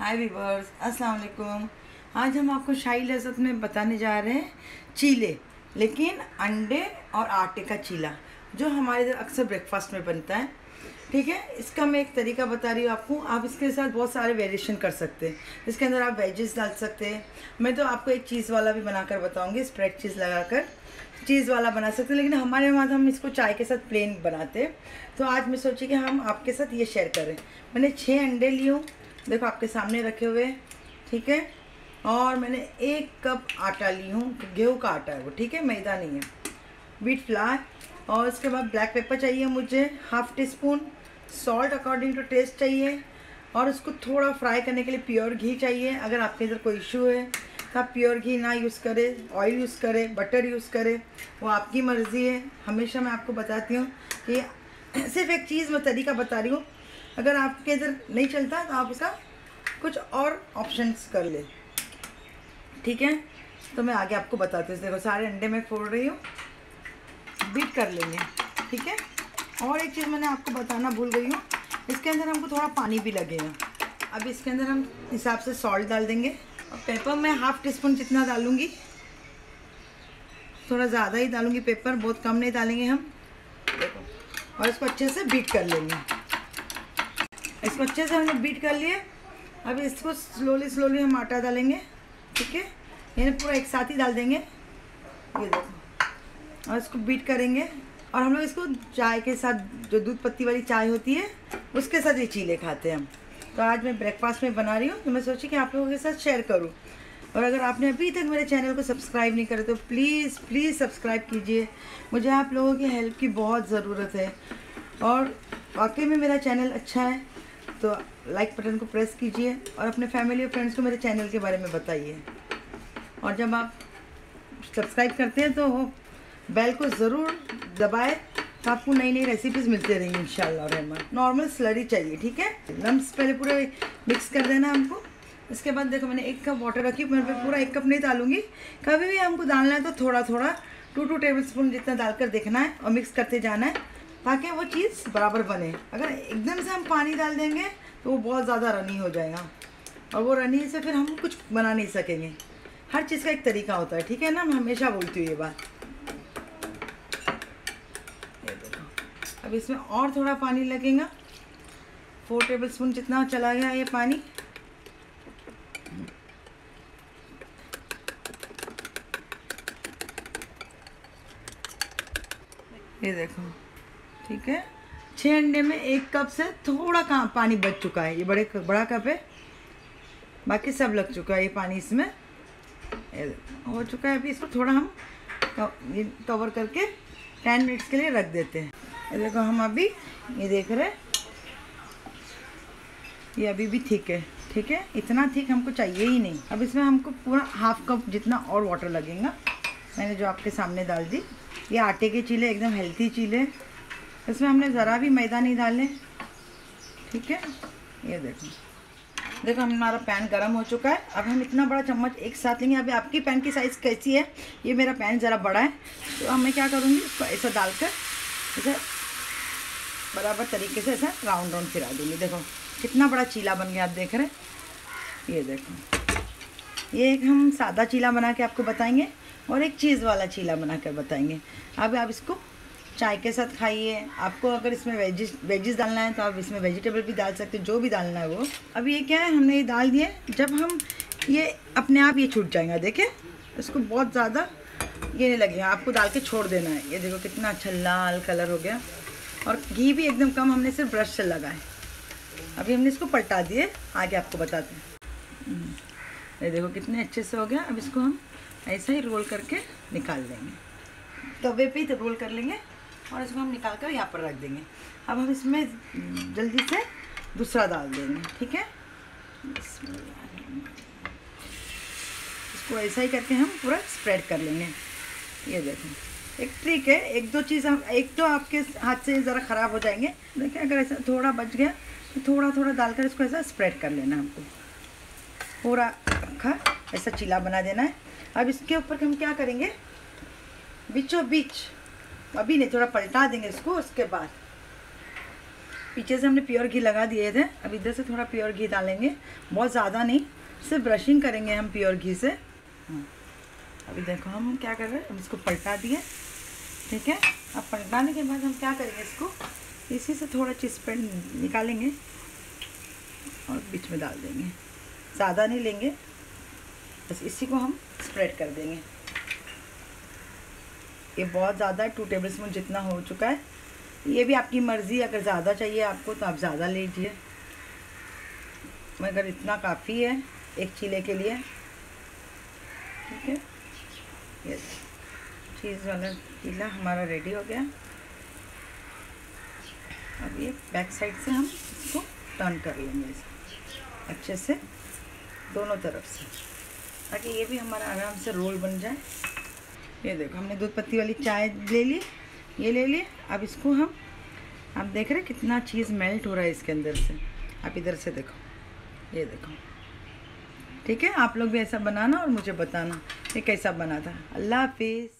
हाय viewers अस्सलाम वालेकुम आज हम आपको शाही लज़्ज़त में बताने जा रहे हैं चीले, लेकिन अंडे और आटे का चीला, जो हमारे इधर अक्सर ब्रेकफास्ट में बनता है। ठीक है, इसका मैं एक तरीका बता रही हूँ आपको। आप इसके साथ बहुत सारे वेरिएशन कर सकते हैं। इसके अंदर आप वेजेस डाल सकते हैं। मैं तो आपको एक चीज़ वाला भी बनाकर बताऊँगी स्प्रेड चीज़ लगाकर। चीज़ वाला बना सकते हैं, लेकिन हमारे वहाँ हम इसको चाय के साथ प्लेन बनाते हैं। तो आज मैं सोची कि हम आपके साथ ये शेयर करें। मैंने छः अंडे लिए हूँ। देखो आपके सामने रखे हुए, ठीक है? और मैंने एक कप आटा ली हूँ, गेहूँ का आटा है वो, ठीक है? मैदा नहीं है। बीट फ्लार और उसके बाद ब्लैक पेपर चाहिए मुझे half teaspoon salt according to taste चाहिए और उसको थोड़ा फ्राई करने के लिए प्योर घी चाहिए, अगर आपके इधर कोई इशू है तो आप प्योर घी ना यूज़ करें ऑयल यूज़ करें बटर यूज़ करें, वो आपकी मर्ज़ी है। हमेशा मैं आपको बताती हूँ कि सिर्फ़ एक चीज़ मैं तरीका बता रही हूँ अगर आपके इधर नहीं चलता तो आप उसका कुछ और ऑप्शंस कर ले। ठीक है? तो मैं आगे आपको बताती हूँ। देखो, सारे अंडे में फोड़ रही हूँ। बीट कर लेंगे। ठीक है? और एक चीज़ मैंने आपको बताना भूल गई हूँ। इसके अंदर हमको थोड़ा पानी भी लगेगा। अब इसके अंदर हम हिसाब से सॉल्ट डाल देंगे। और पेपर मैं हाफ़ टी स्पून जितना डालूँगी, थोड़ा ज़्यादा ही डालूँगी पेपर बहुत कम नहीं डालेंगे हम। और इसको अच्छे से बीट कर लेंगे। इसको अच्छे से हमने बीट कर लिए अब इसको स्लोली स्लोली हम आटा डालेंगे, ठीक है? यानी पूरा एक साथ ही डाल देंगे। ये देखो। और इसको बीट करेंगे। और हम लोग इसको चाय के साथ, जो दूध पत्ती वाली चाय होती है, उसके साथ ये चीले खाते हैं हम। तो आज मैं ब्रेकफास्ट में बना रही हूँ तो मैं सोची कि आप लोगों के साथ शेयर करूँ। और अगर आपने अभी तक मेरे चैनल को सब्सक्राइब नहीं करे तो प्लीज़ प्लीज़ सब्सक्राइब कीजिए। मुझे आप लोगों की हेल्प की बहुत ज़रूरत है। और वाकई में मेरा चैनल अच्छा है। तो लाइक बटन को प्रेस कीजिए और अपने फैमिली और फ्रेंड्स को मेरे चैनल के बारे में बताइए। और जब आप सब्सक्राइब करते हैं तो बेल को ज़रूर दबाए तो आपको नई नई रेसिपीज़ मिलते रहेंगी इन रहमान। नॉर्मल स्लरी चाहिए, ठीक है? लम्स पहले पूरे मिक्स कर देना हमको। इसके बाद देखो मैंने एक कप वाटर रखी, मैं पूरा एक कप नहीं डालूँगी। कभी भी हमको डालना है तो थोड़ा थोड़ा टू टू टेबल स्पून जितना डालकर देखना है और मिक्स करते जाना है। ताकि वो चीज़ बराबर बने। अगर एकदम से हम पानी डाल देंगे तो वो बहुत ज़्यादा रनी हो जाएगा। और वो रनी से फिर हम कुछ बना नहीं सकेंगे। हर चीज़ का एक तरीका होता है, ठीक है ना? मैं हमेशा बोलती हूँ ये बात। अब इसमें और थोड़ा पानी लगेगा। फोर टेबल स्पून जितना चला गया ये पानी। ये देखो। ठीक है? छः अंडे में एक कप से थोड़ा कहाँ पानी बच चुका है। ये बड़े बड़ा कप है। बाकी सब लग चुका है ये पानी इसमें। हो चुका है। अभी इसको थोड़ा हम ये कवर करके टेन मिनट्स के लिए रख देते हैं। ये देखो, हम अभी ये देख रहे हैं। ये अभी भी ठीक है। ठीक है? इतना ठीक हमको चाहिए ही नहीं। अब इसमें हमको पूरा हाफ़ कप जितना और वाटर लगेगा। मैंने जो आपके सामने डाल दी। ये आटे के चीले, एकदम हेल्थी चीले। इसमें हमने ज़रा भी मैदा नहीं डाले। ठीक है? ये देखो। देखो, हमारा पैन गरम हो चुका है। अब हम इतना बड़ा चम्मच एक साथ लेंगे। अभी आपकी पैन की साइज़ कैसी है? ये मेरा पैन ज़रा बड़ा है। तो अब मैं क्या करूँगी? इसको ऐसा डालकर इसे बराबर तरीके से ऐसा राउंड राउंड फिरा दूँगी। देखो, कितना बड़ा चीला बन गया, आप देख रहे हैं। ये देखो। ये एक हम सादा चीला बना के आपको बताएँगे और एक चीज़ वाला चीला बना कर बताएँगे। अब आप इसको चाय के साथ खाइए। आपको अगर इसमें वेजिस वेजिस डालना है तो आप इसमें वेजिटेबल भी डाल सकते हैं, जो भी डालना है वो। अब ये क्या है? हमने ये डाल दिए जब हम ये अपने आप ये छूट जाएगा, देखें। इसको बहुत ज़्यादा ये नहीं लगेगा। आपको डाल के छोड़ देना है। ये देखो कितना अच्छा लाल कलर हो गया। और घी भी एकदम कम, हमने सिर्फ़ ब्रश से लगा है। अभी हमने इसको पलटा दिए आगे आपको बताते हैं। ये देखो कितने अच्छे से हो गया। अब इसको हम ऐसा ही रोल करके निकाल देंगे। तवे पे ही रोल कर लेंगे। और इसको हम निकाल कर यहाँ पर रख देंगे। अब हम इसमें जल्दी से दूसरा डाल देंगे, ठीक है? इसको ऐसा ही करके हम पूरा स्प्रेड कर लेंगे। ये देखो, एक ट्रिक है, एक दो चीज़ हम, एक तो आपके हाथ से ज़रा ख़राब हो जाएँगे। देखिए, अगर ऐसा थोड़ा बच गया तो थोड़ा थोड़ा डालकर इसको ऐसा स्प्रेड कर लेना हमको। पूरा रखा, ऐसा चिला बना देना है। अब इसके ऊपर हम क्या करेंगे? बीचों बीच अभी नहीं, थोड़ा पलटा देंगे इसको, उसके बाद। पीछे से हमने प्योर घी लगा दिए थे, अब इधर से थोड़ा प्योर घी डालेंगे। बहुत ज़्यादा नहीं, सिर्फ़ ब्रशिंग करेंगे हम प्योर घी से। हाँ। अभी देखो हम क्या कर रहे हैं, अब इसको पलटा दिए। ठीक है? अब पलटाने के बाद हम क्या करेंगे इसको? इसी से थोड़ा चिज पे निकालेंगे और बीच में डाल देंगे। ज़्यादा नहीं लेंगे, बस इसी को हम स्प्रेड कर देंगे। ये बहुत ज़्यादा है टू टेबल स्पून जितना हो चुका है। ये भी आपकी मर्ज़ी, अगर ज़्यादा चाहिए आपको तो आप ज़्यादा लीजिए। मगर इतना काफ़ी है, एक चीले के लिए। ठीक है? ये चीज़ वाला चीला हमारा रेडी हो गया। अब ये बैक साइड से हम इसको टर्न कर लेंगे अच्छे से, दोनों तरफ़ से। ताकि ये भी हमारा आराम से रोल बन जाए। ये देखो, हमने दूध पत्ती वाली चाय ले ली, ये ले ली। अब इसको हम, आप देख रहे कितना चीज़ मेल्ट हो रहा है इसके अंदर से। आप इधर से देखो, ये देखो। ठीक है, आप लोग भी ऐसा बनाना और मुझे बताना ये कैसा बना था। अल्लाह हाफिज़।